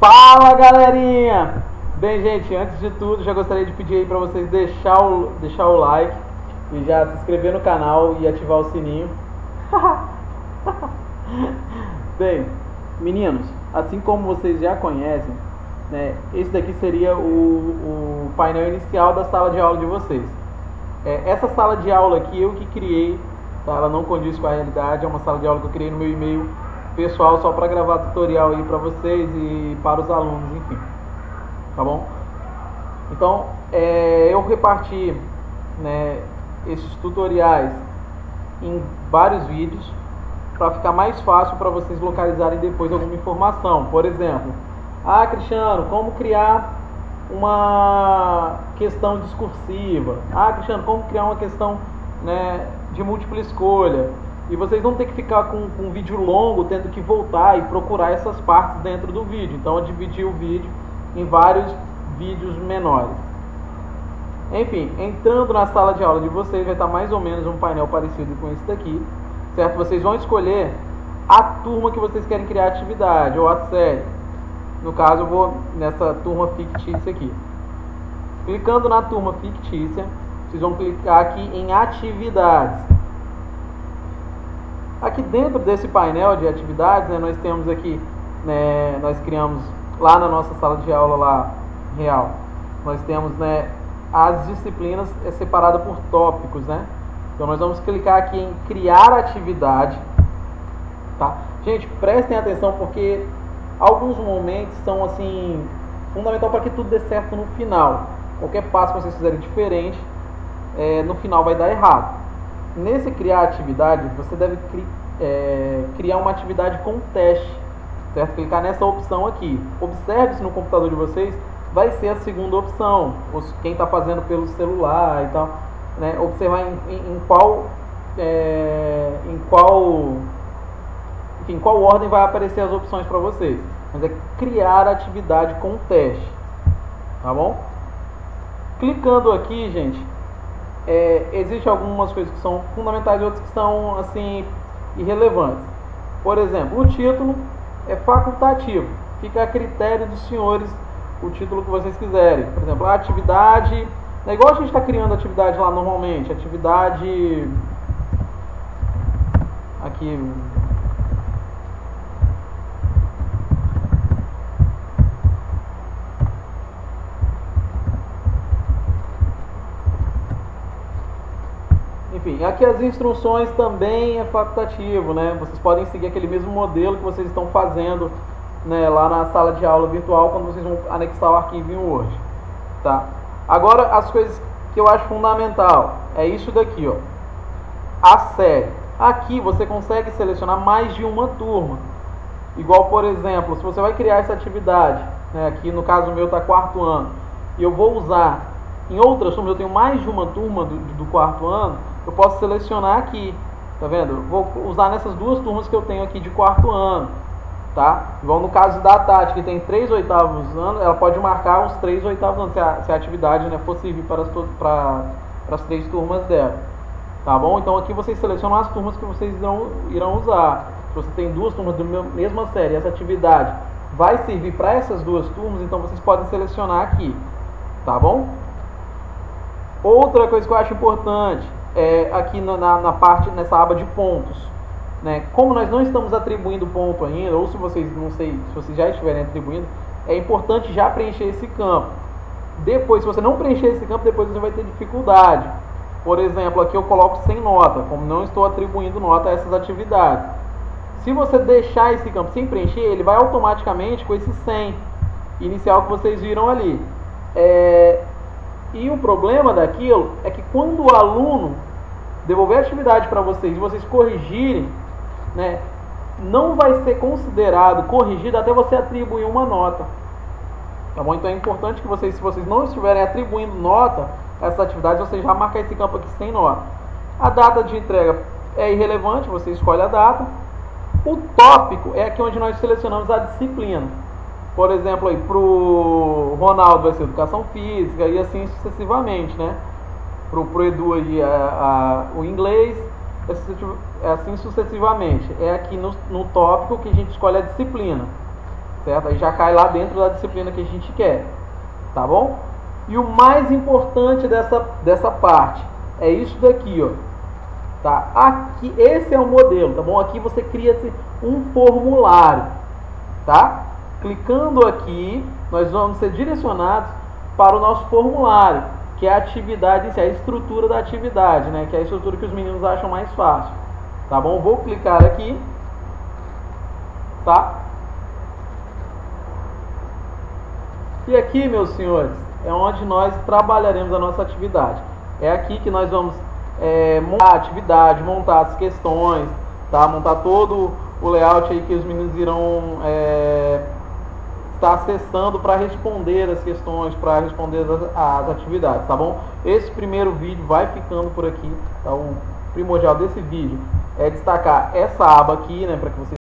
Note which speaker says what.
Speaker 1: Fala galerinha! Bem, gente, antes de tudo, já gostaria de pedir aí para vocês deixar o, deixar o like e já se inscrever no canal e ativar o sininho. Bem, meninos, assim como vocês já conhecem, né, esse daqui seria o, o painel inicial da sala de aula de vocês. É, essa sala de aula aqui eu que criei, tá? ela não condiz com a realidade, é uma sala de aula que eu criei no meu e-mail pessoal só para gravar tutorial aí para vocês e para os alunos, enfim. Tá bom? Então, é, eu reparti né, esses tutoriais em vários vídeos para ficar mais fácil para vocês localizarem depois alguma informação. Por exemplo, ah, Cristiano, como criar uma questão discursiva? Ah, Cristiano, como criar uma questão né, de múltipla escolha? E vocês não ter que ficar com, com um vídeo longo, tendo que voltar e procurar essas partes dentro do vídeo. Então eu dividi o vídeo em vários vídeos menores. Enfim, entrando na sala de aula de vocês, vai estar mais ou menos um painel parecido com esse daqui, certo? Vocês vão escolher a turma que vocês querem criar atividade, ou a série. No caso, eu vou nessa turma fictícia aqui. Clicando na turma fictícia, vocês vão clicar aqui em atividades. Aqui dentro desse painel de atividades, né, nós temos aqui, né, nós criamos lá na nossa sala de aula lá real, nós temos né, as disciplinas é separada por tópicos, né? Então nós vamos clicar aqui em criar atividade, tá? Gente, prestem atenção porque alguns momentos são assim fundamental para que tudo dê certo no final. Qualquer passo que vocês fizerem diferente, é, no final vai dar errado. Nesse criar atividade, você deve cri é, criar uma atividade com teste, certo? Clicar nessa opção aqui. Observe se no computador de vocês vai ser a segunda opção. Quem está fazendo pelo celular e tal, né? Observar em, em, em qual é, em qual enfim, qual ordem vai aparecer as opções para vocês. Mas é criar atividade com teste, tá bom? Clicando aqui, gente, é, existem algumas coisas que são fundamentais e outras que são assim irrelevantes. Por exemplo, o título é facultativo, fica a critério dos senhores o título que vocês quiserem. Por exemplo, a atividade. É igual a gente está criando atividade lá normalmente. Atividade. Aqui. Enfim, aqui as instruções também é facultativo, né? Vocês podem seguir aquele mesmo modelo que vocês estão fazendo né, lá na sala de aula virtual quando vocês vão anexar o arquivo em Word. Tá? Agora, as coisas que eu acho fundamental é isso daqui, ó. A série. Aqui você consegue selecionar mais de uma turma. Igual, por exemplo, se você vai criar essa atividade, né, aqui no caso meu está quarto ano, e eu vou usar em outras turmas, eu tenho mais de uma turma do, do quarto ano, eu posso selecionar aqui, tá vendo? vou usar nessas duas turmas que eu tenho aqui de quarto ano tá? Igual no caso da Tati, que tem 3 oitavos anos, ela pode marcar os 3 oitavos anos, se a, se a atividade né, for servir para as, para, para as três turmas dela. Tá bom? Então aqui vocês selecionam as turmas que vocês irão, irão usar. Se você tem duas turmas da mesma série, essa atividade vai servir para essas duas turmas, então vocês podem selecionar aqui. Tá bom? Outra coisa que eu acho importante é aqui na, na parte, nessa aba de pontos. Né? Como nós não estamos atribuindo ponto ainda, ou se vocês não sei, se vocês já estiverem atribuindo, é importante já preencher esse campo. Depois, se você não preencher esse campo, depois você vai ter dificuldade. Por exemplo, aqui eu coloco sem nota, como não estou atribuindo nota a essas atividades. Se você deixar esse campo sem preencher, ele vai automaticamente com esse 100 inicial que vocês viram ali. É... E o problema daquilo é que quando o aluno devolver a atividade para vocês e vocês corrigirem, né, não vai ser considerado corrigido até você atribuir uma nota. Tá bom? Então é importante que vocês, se vocês não estiverem atribuindo nota a essa atividade, vocês já marcar esse campo aqui sem nota. A data de entrega é irrelevante, você escolhe a data. O tópico é aqui onde nós selecionamos a disciplina. Por exemplo, para o Ronaldo vai ser educação física e assim sucessivamente, né? Para o Edu aí, a, a, o inglês, assim sucessivamente. É aqui no, no tópico que a gente escolhe a disciplina, certo? Aí já cai lá dentro da disciplina que a gente quer, tá bom? E o mais importante dessa, dessa parte é isso daqui, ó. Tá? Aqui, esse é o modelo, tá bom? Aqui você cria um formulário, tá? Clicando aqui, nós vamos ser direcionados para o nosso formulário, que é a atividade, é a estrutura da atividade, né? Que é a estrutura que os meninos acham mais fácil, tá bom? Vou clicar aqui, tá? E aqui, meus senhores, é onde nós trabalharemos a nossa atividade. É aqui que nós vamos é, montar a atividade, montar as questões, tá? montar todo o layout aí que os meninos irão é, estar acessando para responder as questões, para responder as, as, atividades, tá bom? Esse primeiro vídeo vai ficando por aqui, tá? O primordial desse vídeo é destacar essa aba aqui, né, para que vocês